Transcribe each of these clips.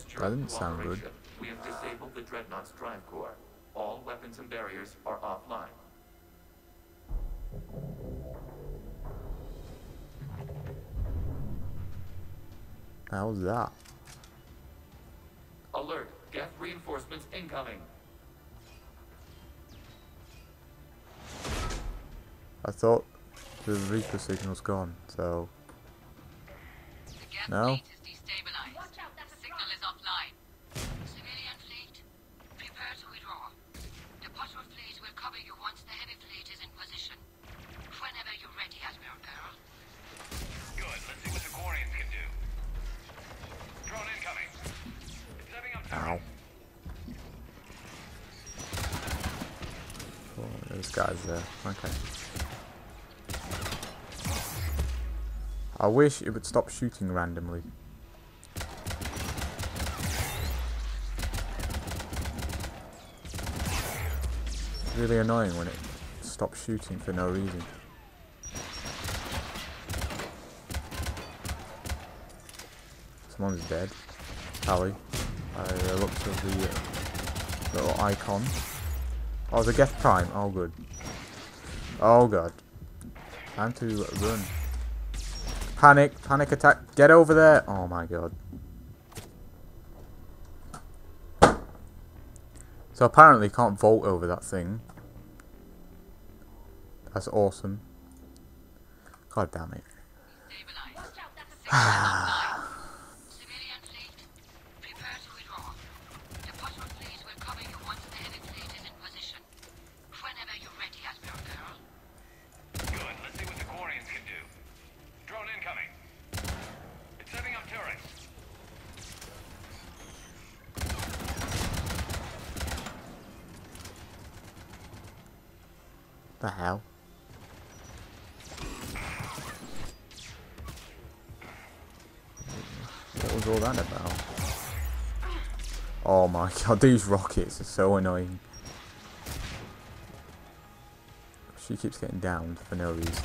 Against your That didn't sound good. We have disabled the Dreadnought's drive core. All weapons and barriers are offline. How's that? Alert! Geth reinforcements incoming! I thought the Reaper signal's gone, so The gas No. Fleet is. The offline. Civilian fleet, prepare to withdraw. The patrol fleet will cover you once the heavy fleet is in position. Whenever you're ready, Admiral Pearl. Good. Let's see what the Quarians can do. Drone incoming. It's setting up ow. Oh, there's guys there. Okay. I wish it would stop shooting randomly. Really annoying when it stops shooting for no reason. Someone's dead. Tali. By the looks of the uh, little icon. Oh, the Geth Prime. Oh, good. Oh, God. Time to run. Panic. Panic attack. Get over there. Oh, my God. So apparently you can't vault over that thing. That's awesome. God damn it. The signal was all that about? Oh my god, these rockets are so annoying. She keeps getting downed for no reason.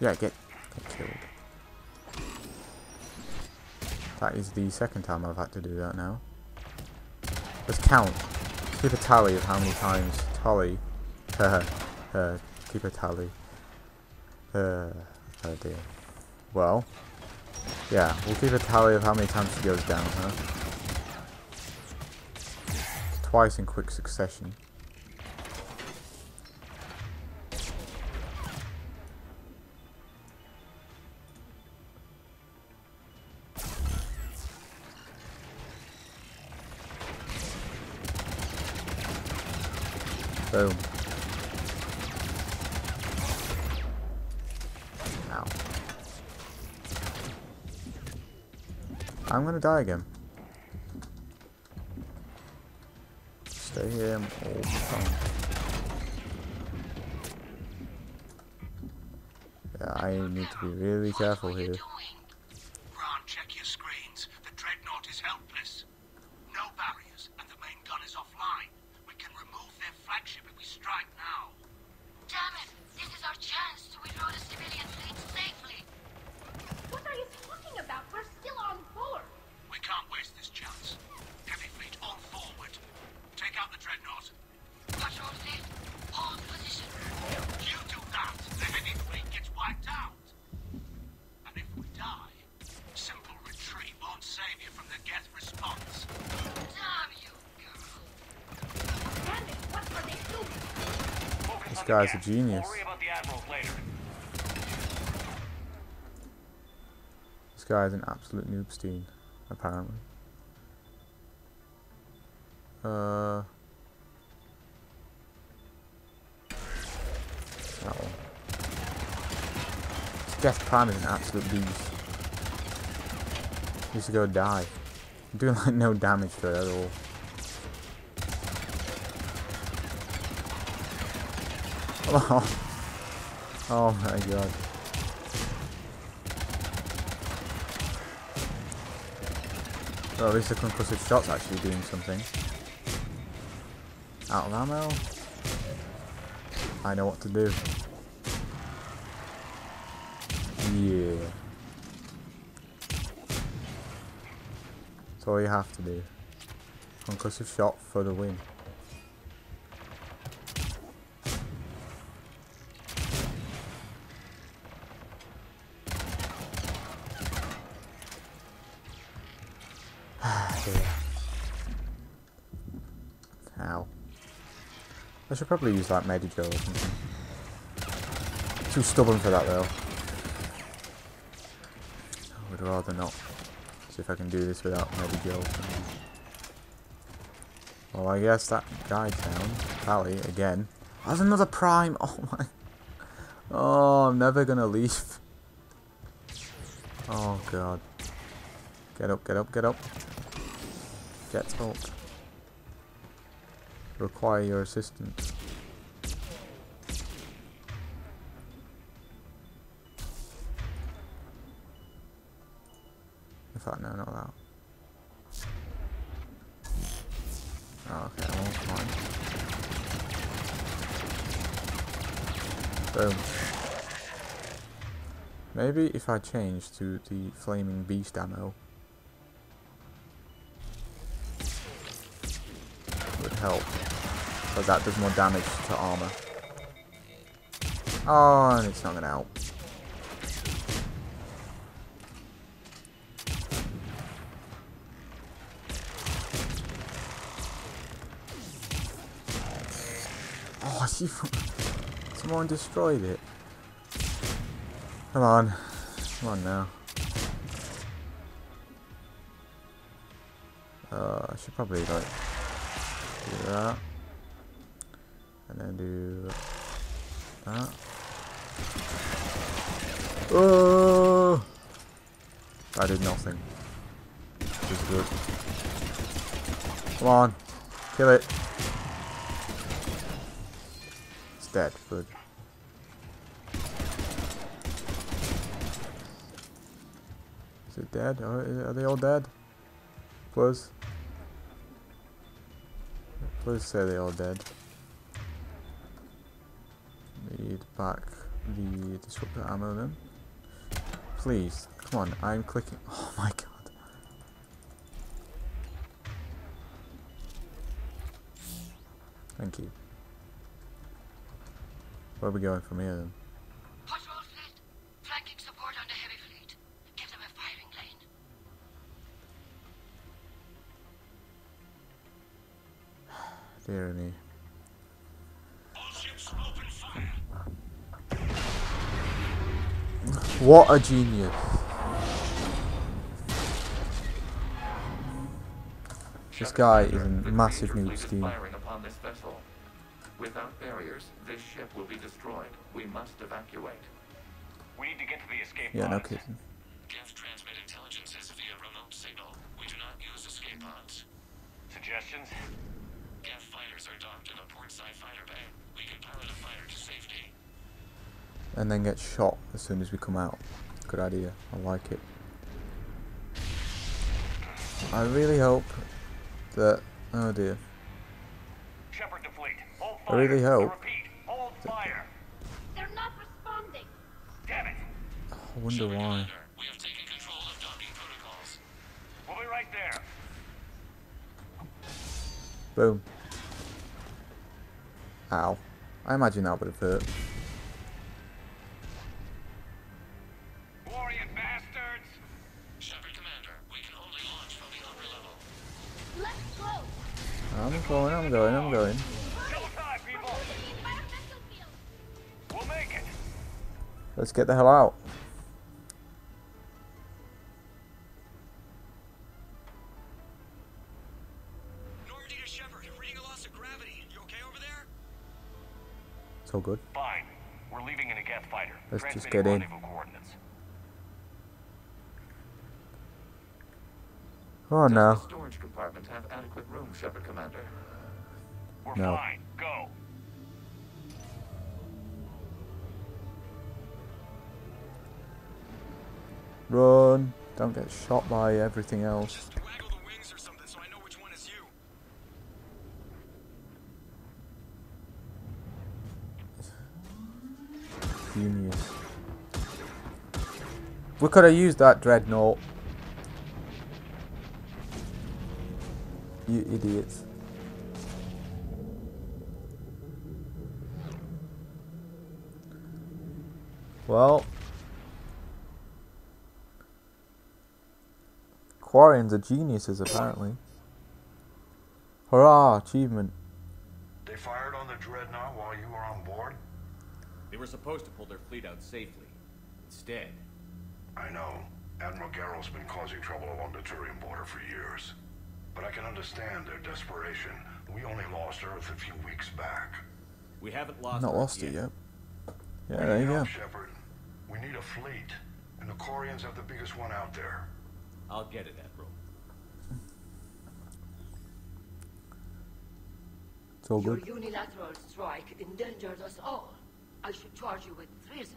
Yeah, get, get killed. That is the second time I've had to do that now. Let's count. Keep a tally of how many times Tali uh, uh, keep a tally. Uh, oh dear. Well, yeah, we'll keep a tally of how many times she goes down, huh? Twice in quick succession. Boom. Ow. I'm gonna die again. Stay here all the time. Yeah, I need to be really careful What are you here. Raan, check your screens. The Dreadnought is helpless. No barriers, and the main gun is offline. We can remove their flagship if we strike now. Damn it! This is our chance to withdraw the civilian fleet the Dreadnought. Patrol fleet, hold position. You do that, the heavy fleet gets wiped out. And if we die, simple retreat won't save you from the Geth response. Damn you, girl. Damn it, what are they doing? This on the guy's a genius. We'll worry about the admirals later. This guy is an absolute noobstein, apparently. Uh. That one. This Geth Prime is an absolute beast. To go die. I'm doing like no damage to it at all. Oh, oh my god. Well, at least the concussive shot's actually doing something. Out of ammo? I know what to do. Yeah. That's all you have to do. Concussive shot for the win. Dear. Ow. I should probably use like Medi-gel or something. Too stubborn for that though. Would rather not. See if I can do this without Medi-gel. Well, I guess that guy down. Pally, again. That's another prime! Oh my... Oh, I'm never gonna leave. Oh god. Get up, get up, get up. Get up. Require your assistance. Fact, no, that. Oh, okay, I won't climb. Boom. Maybe if I change to the flaming beast ammo would help. Because that does more damage to armor. Oh, and it's not gonna help. She, someone destroyed it. Come on. Come on now. Uh, I should probably like do that. And then do that. Oh! I did nothing. Which is good. Come on. Kill it. Dead. Good. Is it dead? Are, are they all dead? Please. Please say they all dead. Need back the disruptor ammo then. Please. Come on, I'm clicking. Oh my god. Thank you. Where are we going from here then? Patrol fleet, flanking support on the heavy fleet. Give them a firing lane. Dear me. All ships open fire. What a genius. This guy is in massive noob fleet Without barriers, this ship will be destroyed. We must evacuate. We need to get to the escape Yeah, no kidding. Geth transmit intelligences via remote signal. We do not use escape pods. Suggestions? Geth fighters are docked in a portside fighter bay. We can pilot a fighter to safety. And then get shot as soon as we come out. Good idea. I like it. I really hope that. Oh dear. Shepard to fleet. Hold I really hope- Repeat. Hold fire. They're not responding. Damn it. I wonder Shepard why. Commander, we have taken control of docking protocols. We'll be right there. Boom. Ow. I imagine that would have hurt. Warrior bastards. Shepard Commander, we can only launch from the upper level. Let's go. I'm going, I'm going, I'm going. Let's get the hell out. Normandy Shepard. Reading a loss of gravity. You okay over there? It's all good. Fine. We're leaving in a Geth fighter. Let's just get in. coordinates. Oh Does no. the storage compartment have adequate room, Shepard Commander? We're No. fine. Go. Run. Don't get shot by everything else. Just waggle the wings or something so I know which one is you. Genius. We could have used that dreadnought. You idiots. Well, Quarians are geniuses apparently. Hurrah! Achievement. They fired on the dreadnought while you were on board? They were supposed to pull their fleet out safely. Instead, I know. Admiral Gerrel's been causing trouble along the Turian border for years. But I can understand their desperation. We only lost Earth a few weeks back. we haven't lost. Not Earth lost it yet. yet. Yeah, We there you go. help, Shepard. We need a fleet. And the Quarians have the biggest one out there. I'll get it, Admiral. It's all Your unilateral strike endangered us all. I should charge you with treason.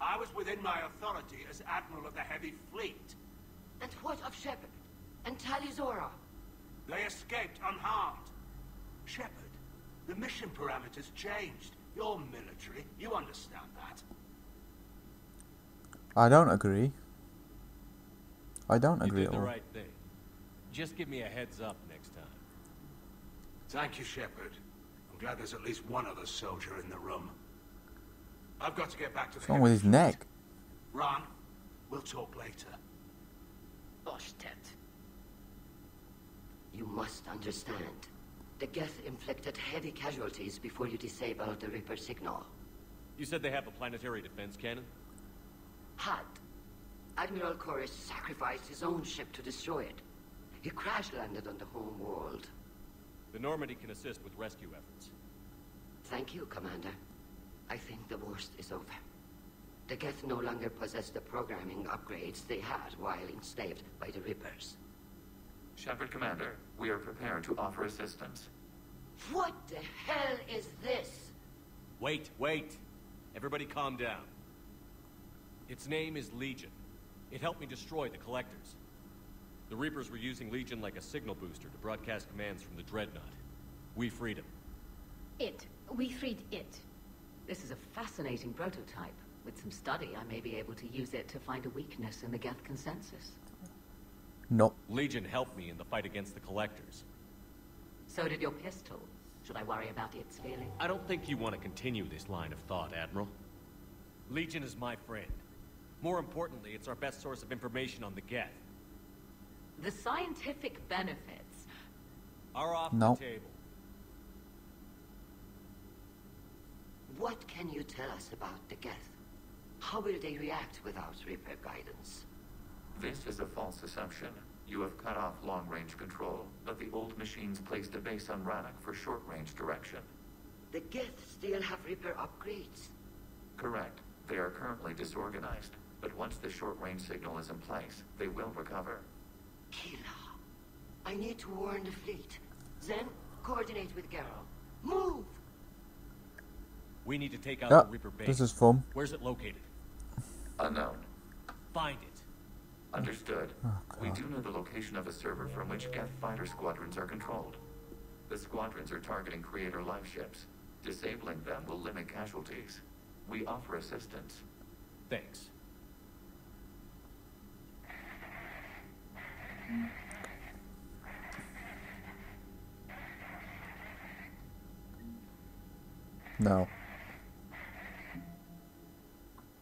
I was within my authority as Admiral of the Heavy Fleet. And what of Shepard? And Talizora? They escaped unharmed. Shepard, the mission parameters changed. You're military. You understand that. I don't agree. I don't You agree did at the all. right thing. Just give me a heads up next time. Thank you, Shepard. I'm glad there's at least one other soldier in the room. I've got to get back to the What's wrong with his neck? Raan, we'll talk later. Boshtet. You must understand. The Geth inflicted heavy casualties before you disabled the Reaper signal. You said they have a planetary defense cannon? Had. Admiral Koris sacrificed his own ship to destroy it. He crash-landed on the home world. The Normandy can assist with rescue efforts. Thank you, Commander. I think the worst is over. The Geth no longer possess the programming upgrades they had while enslaved by the Reapers. Shepard Commander, we are prepared to offer assistance. What the hell is this? Wait, wait! Everybody calm down. Its name is Legion. It helped me destroy the Collectors. The Reapers were using Legion like a signal booster to broadcast commands from the Dreadnought. We freed him. It. We freed it. This is a fascinating prototype. With some study, I may be able to use it to find a weakness in the Geth consensus. Nope. Legion helped me in the fight against the Collectors. So did your pistol. Should I worry about its feeling? I don't think you want to continue this line of thought, Admiral. Legion is my friend. More importantly, it's our best source of information on the Geth. The scientific benefits. Are off No. the table. What can you tell us about the Geth? How will they react without Reaper guidance? This is a false assumption. You have cut off long-range control, but the old machines placed a base on Rannoch for short-range direction. The Geth still have Reaper upgrades. Correct. They are currently disorganized, but once the short-range signal is in place, they will recover. Kila, I need to warn the fleet. Then, coordinate with Gerrel. Move! We need to take out Yeah, the Reaper base. this is fun. Where's it located? Unknown. Find it. Understood. Oh, we do know the location of a server from which Geth fighter squadrons are controlled. The squadrons are targeting Creator life ships. Disabling them will limit casualties. We offer assistance. Thanks. No.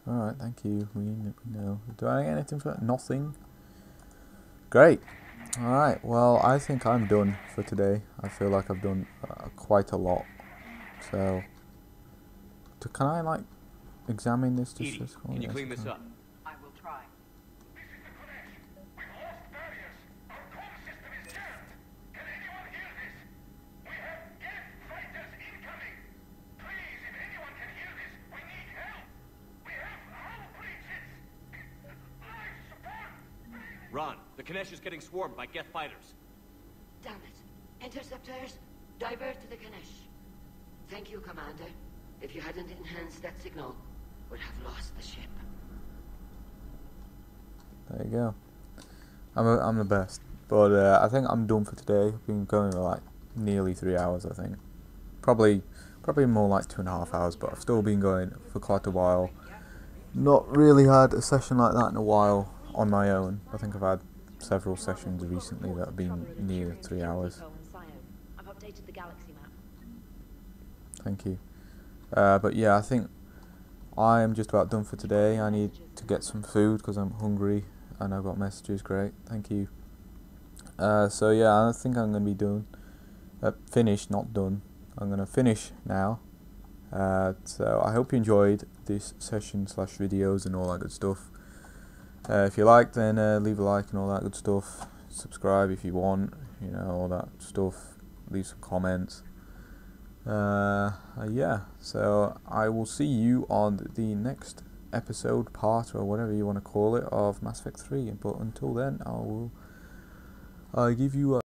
Alright, thank you. We know. Do I get anything for that? Nothing. Great. Alright, well, I think I'm done for today. I feel like I've done uh, quite a lot. So, to, can I, like, examine this? Just EDI, can you clean this up? Raan, the Kanesh is getting swarmed by Geth fighters. Damn it. Interceptors, divert to the Ganesh. Thank you, Commander. If you hadn't enhanced that signal, we'd have lost the ship. There you go. I'm a, I'm the best. But uh, I think I'm done for today. Been going for like nearly three hours, I think. Probably probably more like two and a half hours, but I've still been going for quite a while. Not really had a session like that in a while on my own. I think I've had several sessions recently that have been near three hours. Thank you. Uh, but yeah, I think I am just about done for today. I need to get some food because I'm hungry and I've got messages. Great, thank you. Uh, so yeah, I think I'm gonna be done. Uh, finished, not done. I'm gonna finish now. Uh, so I hope you enjoyed this session slash videos and all that good stuff. Uh, if you like, then uh, leave a like and all that good stuff. Subscribe if you want, you know all that stuff. Leave some comments. Uh, yeah, so I will see you on the next episode, part, or whatever you want to call it, of Mass Effect 3. But until then, I will. I give you a